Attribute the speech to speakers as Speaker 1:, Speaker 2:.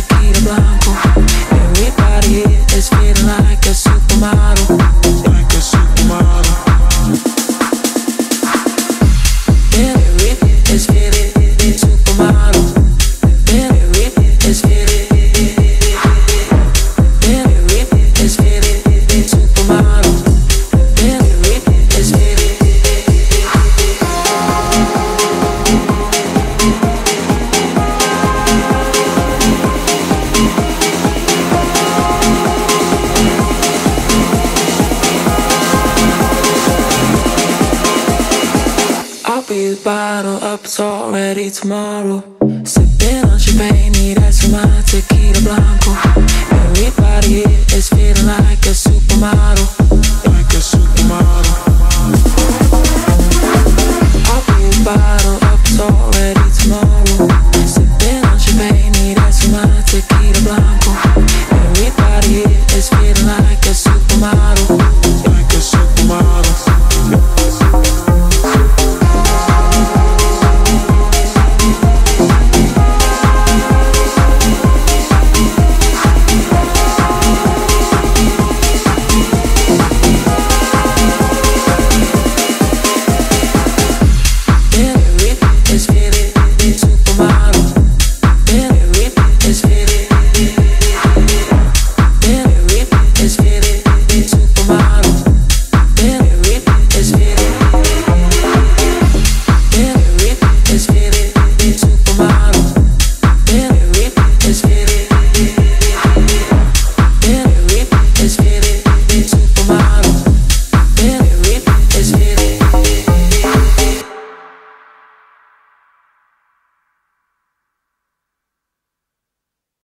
Speaker 1: to keep this bottle up It's already tomorrow. Sipping on champagne, that's